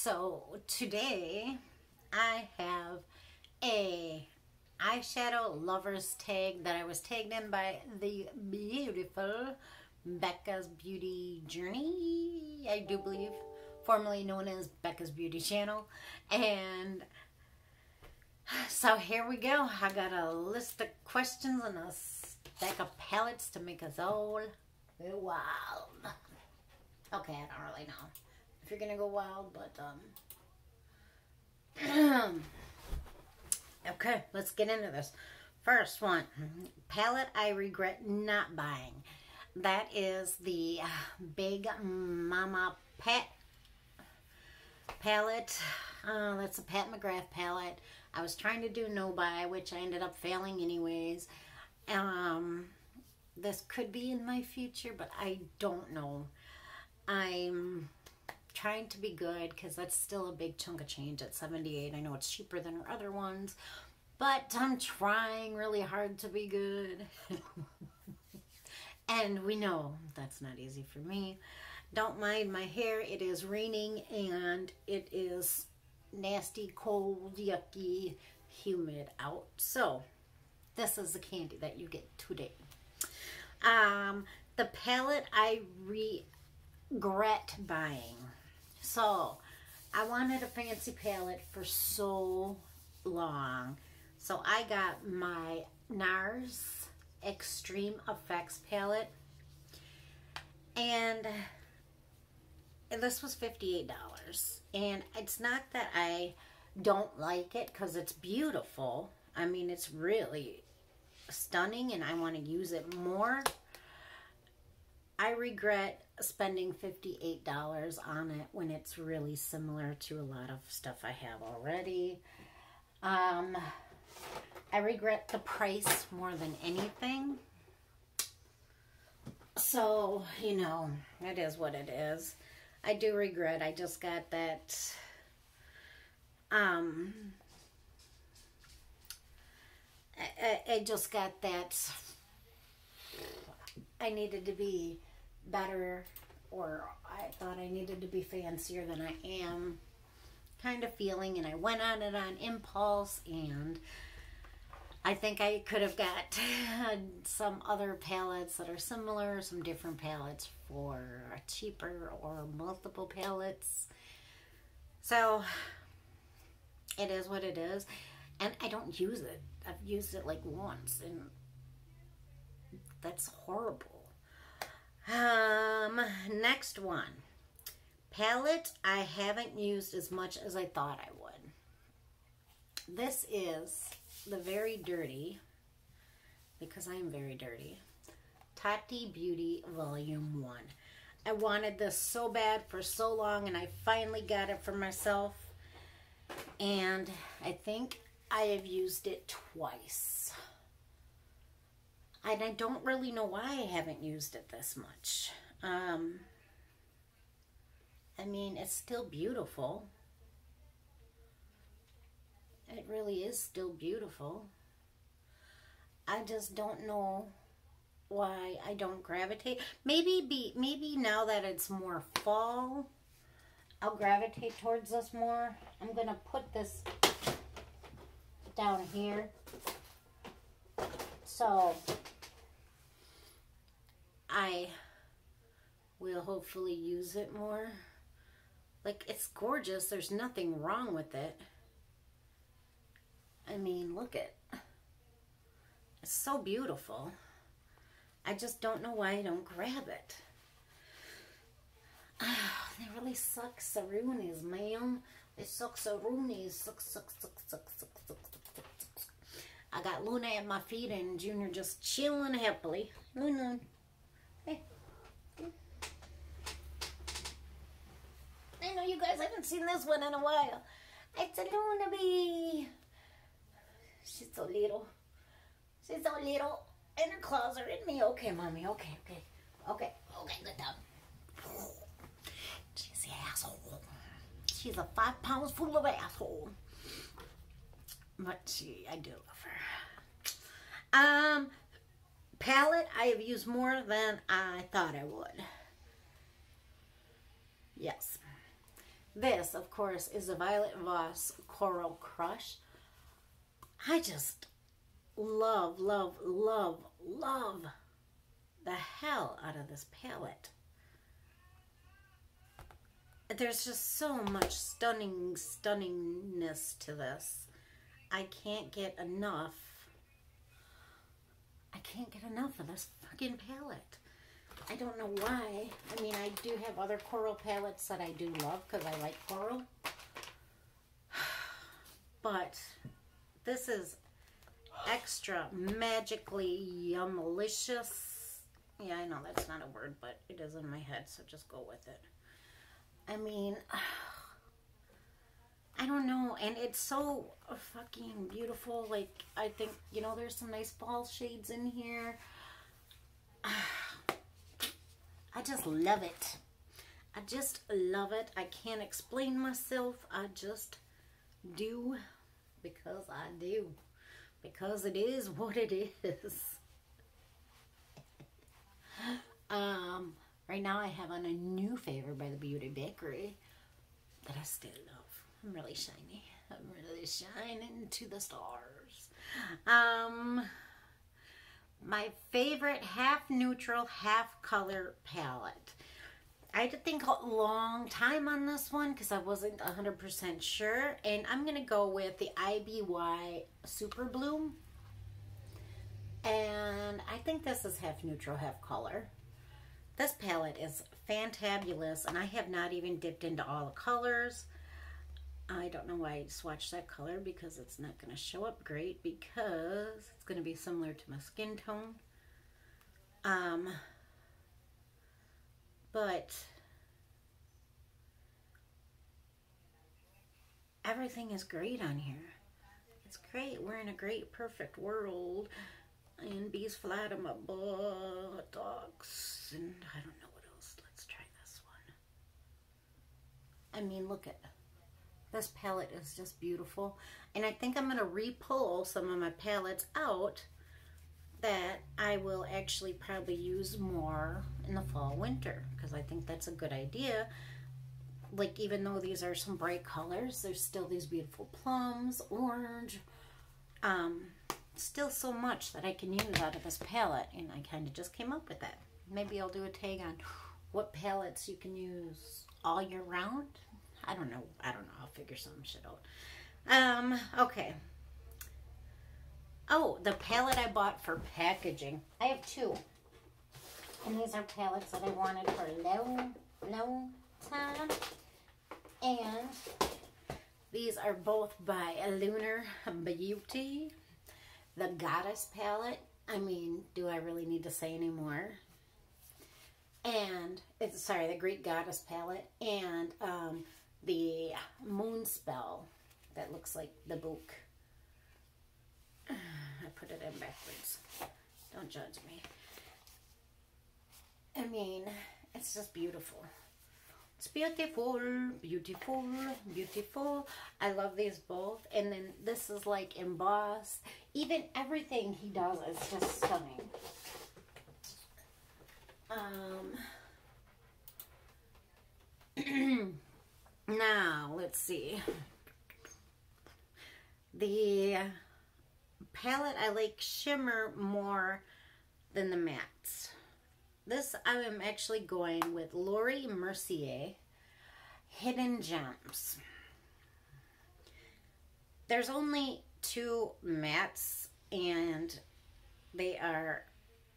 so today I have a eyeshadow lovers tag that I was tagged in by the beautiful Becca's Beauty Journey, I do believe, formerly known as Becca's Beauty Channel. And so here we go. I got a list of questions and a stack of palettes to make us all wild. Okay, I don't really know if you're gonna go wild, but um Okay, let's get into this. First one, palette I regret not buying. That is the Big Mama Pat palette. Uh, that's a Pat McGrath palette. I was trying to do no buy, which I ended up failing anyways. Um, this could be in my future, but I don't know. I'm trying to be good because that's still a big chunk of change at 78. I know it's cheaper than her other ones, but I'm trying really hard to be good. and we know that's not easy for me. Don't mind my hair. It is raining and it is nasty, cold, yucky, humid out. So this is the candy that you get today. Um, the palette I regret buying. So I wanted a fancy palette for so long. So I got my NARS Extreme Effects palette. And this was $58. And it's not that I don't like it because it's beautiful. I mean, it's really stunning and I want to use it more. I regret spending $58 on it when it's really similar to a lot of stuff I have already. Um, I regret the price more than anything. So, you know, it is what it is. I do regret I just got that um I, I just got that I needed to be better or I thought I needed to be fancier than I am kind of feeling and I went on it on impulse and I think I could have got some other palettes that are similar, some different palettes for cheaper or multiple palettes. So it is what it is. And I don't use it. I've used it like once and that's horrible. Um, next one. Palette I haven't used as much as I thought I would. This is the Very Dirty, because I am very dirty, Tati Beauty Volume 1. I wanted this so bad for so long and I finally got it for myself. And I think I have used it twice. And I don't really know why I haven't used it this much. Um, I mean, it's still beautiful. It really is still beautiful. I just don't know why I don't gravitate. Maybe be maybe now that it's more fall, I'll gravitate towards this more. I'm gonna put this down here. So I will hopefully use it more. Like, it's gorgeous. There's nothing wrong with it. I mean, look at it. It's so beautiful. I just don't know why I don't grab it. They really suck saroonies, ma'am. They suck saroonies. Suck, suck, suck, suck, suck, suck, suck, suck, I got Luna at my feet and Junior just chilling happily. Luna. Haven't seen this one in a while. It's a Luna bee. She's so little. She's so little. And her claws are in me. Okay, mommy. Okay, okay. Okay. Okay, good job. She's the asshole. She's a five pounds full of asshole. But she, I do love her. Um, palette I have used more than I thought I would. Yes. This, of course, is a Violet Voss Coral Crush. I just love, love, love, love the hell out of this palette. There's just so much stunning, stunningness to this. I can't get enough. I can't get enough of this fucking palette. I don't know why. I mean, I do have other coral palettes that I do love because I like coral. But this is extra magically yummalicious. Yeah, I know that's not a word, but it is in my head, so just go with it. I mean, I don't know, and it's so fucking beautiful. Like, I think, you know, there's some nice fall shades in here. I just love it. I just love it. I can't explain myself. I just do because I do. Because it is what it is. um, right now I have on a new favor by the Beauty Bakery that I still love. I'm really shiny. I'm really shining to the stars. Um, my favorite half neutral, half color palette. I had to think a long time on this one because I wasn't 100% sure. And I'm going to go with the IBY Super Bloom. And I think this is half neutral, half color. This palette is fantabulous. And I have not even dipped into all the colors. I don't know why I swatched that color because it's not going to show up great because it's going to be similar to my skin tone. Um, but everything is great on here. It's great. We're in a great, perfect world. And bees fly to my buttocks. And I don't know what else. Let's try this one. I mean, look at this palette is just beautiful. And I think I'm going to repull some of my palettes out that I will actually probably use more in the fall winter because I think that's a good idea. Like even though these are some bright colors, there's still these beautiful plums, orange, um, still so much that I can use out of this palette and I kind of just came up with that. Maybe I'll do a tag on what palettes you can use all year round. I don't know. I don't know. I'll figure some shit out. Um, okay. Oh, the palette I bought for packaging. I have two. And these are palettes that I wanted for a long, long time. And these are both by Lunar Beauty. The Goddess palette. I mean, do I really need to say anymore? And, it's sorry, the Greek Goddess palette. And um, the Moon Spell that looks like the book. I put it in backwards. Don't judge me. I mean, it's just beautiful. It's beautiful, beautiful, beautiful. I love these both. And then this is like embossed. Even everything he does is just stunning. Um, now, let's see. The palette, I like shimmer more than the mattes. This, I am actually going with Laura Mercier Hidden Gems. There's only two mattes and they are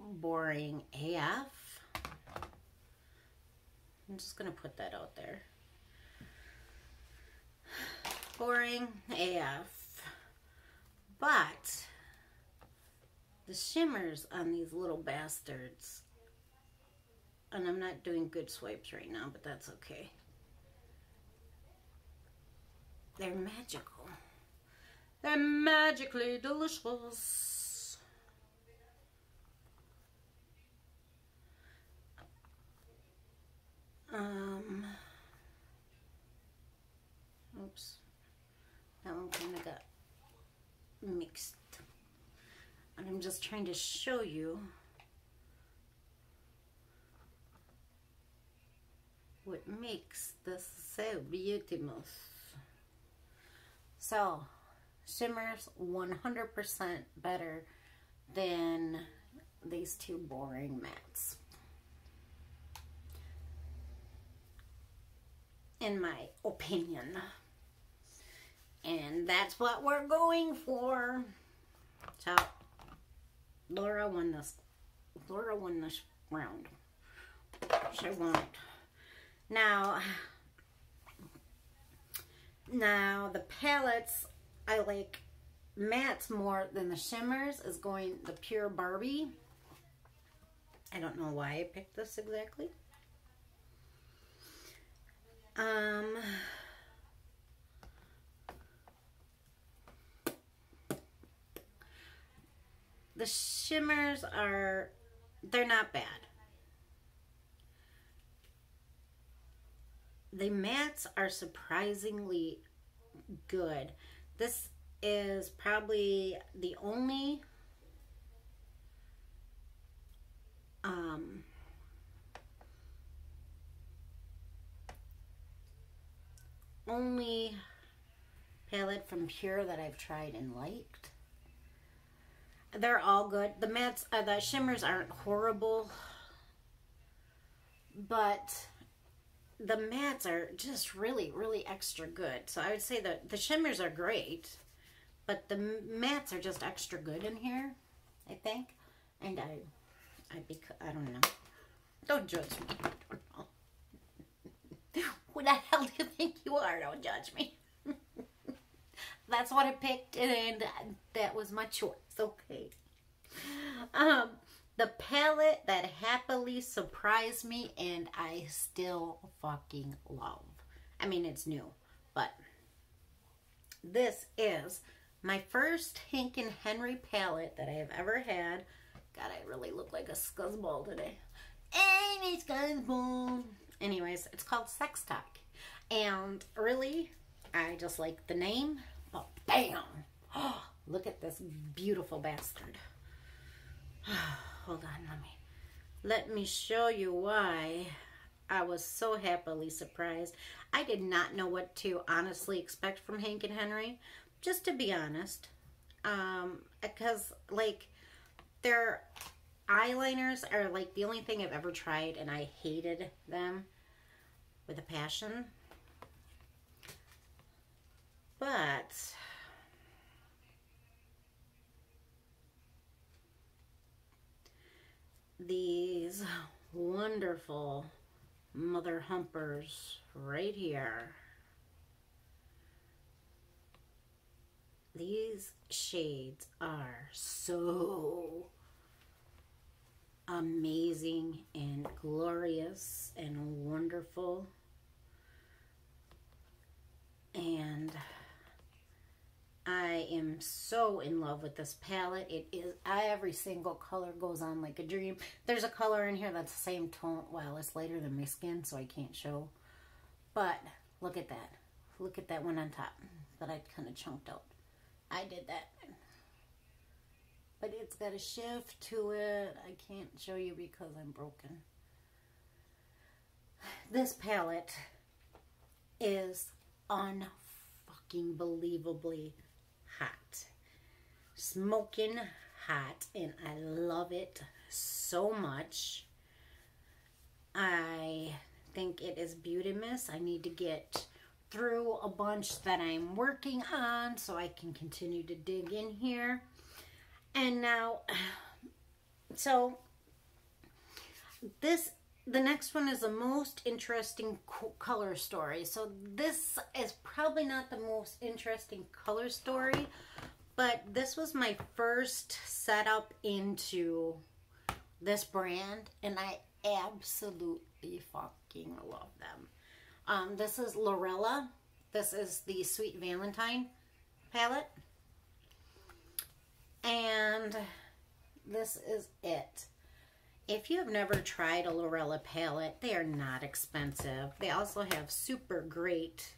boring AF. I'm just going to put that out there. Boring AF. But the shimmers on these little bastards, and I'm not doing good swipes right now, but that's okay. They're magical. They're magically delicious. Um, oops. That one kind of got mixed. And I'm just trying to show you what makes this So beautiful. So, shimmers 100% better than these two boring mattes. In my opinion. And that's what we're going for. So, Laura won this. Laura won this round. She won it. Now, now the palettes I like mattes more than the shimmers is going the pure Barbie. I don't know why I picked this exactly. Um, the shimmers are, they're not bad. The mattes are surprisingly good. This is probably the only um, only palette from Pure that I've tried and liked. They're all good. The mattes, uh, the shimmers aren't horrible, but the mattes are just really, really extra good. So I would say that the shimmers are great, but the mattes are just extra good in here, I think. And I, I, bec- I don't know. Don't judge me. Who the hell do you think you are? Don't judge me. That's what I picked, and that was my choice. Um, the palette that happily surprised me and I still fucking love. I mean, it's new, but this is my first Hank and Henri palette that I have ever had. God, I really look like a scuzzball today. Amy Scuzzball. Anyways, it's called Sex Talk. And really, I just like the name. But bam! Oh, look at this beautiful bastard. hold on, let me let me show you why I was so happily surprised. I did not know what to honestly expect from Hank and Henri, just to be honest. Um, because like their eyeliners are like the only thing I've ever tried and I hated them with a passion. But these wonderful mother humpers right here. These shades are so amazing and glorious and wonderful. And I am so in love with this palette. It is, every single color goes on like a dream. There's a color in here that's the same tone. Well, it's lighter than my skin, so I can't show. But look at that. Look at that one on top that I kind of chunked out. I did that. But it's got a shift to it. I can't show you because I'm broken. This palette is unfucking believably hot. Smoking hot, and I love it so much. I think it is Beautymas. I need to get through a bunch that I'm working on so I can continue to dig in here. And now, so this the next one is the most interesting color story. So this is probably not the most interesting color story, but this was my first setup into this brand, and I absolutely fucking love them. Um, this is Lorella. This is the Sweet Valentine palette. And this is it. If you have never tried a Lorella palette, they are not expensive. They also have super great,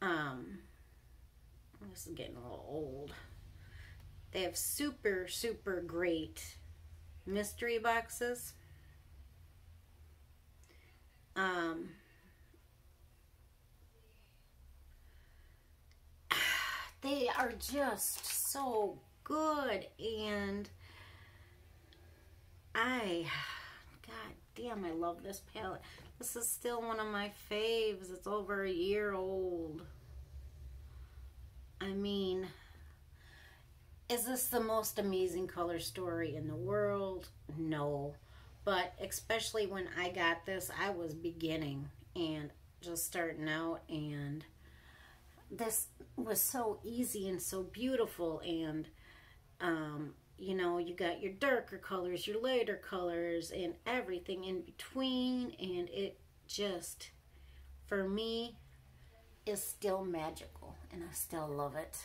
um, this is getting a little old. They have super, super great mystery boxes. Um, they are just so good and I, god damn, I love this palette. This is still one of my faves. It's over a year old. I mean, is this the most amazing color story in the world? No. But especially when I got this, I was beginning and just starting out and this was so easy and so beautiful and um, you know you got your darker colors your lighter colors and everything in between and it just for me is still magical and I still love it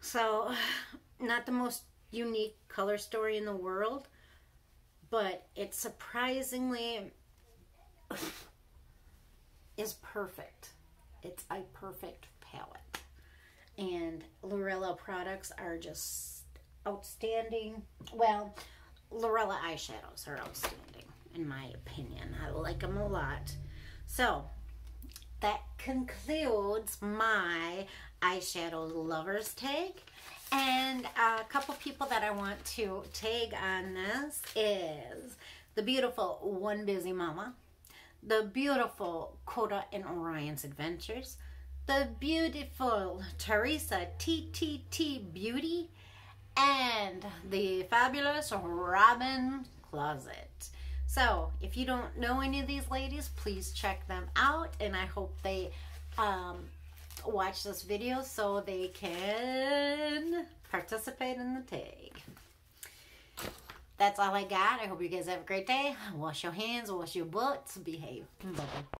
so not the most unique color story in the world but it surprisingly is perfect it's a perfect palette. And Lorella products are just outstanding. Well, Lorella eyeshadows are outstanding, in my opinion. I like them a lot. So, that concludes my eyeshadow lovers take. And a couple people that I want to tag on this is the beautiful One Busy Mama the beautiful Koto and Orien's Adventures, the beautiful Theresa TTT Beauty, and the fabulous Robin Closet. So, if you don't know any of these ladies, please check them out, and I hope they um, watch this video so they can participate in the tag that's all I got. I hope you guys have a great day. Wash your hands, wash your butts, behave. Bye-bye.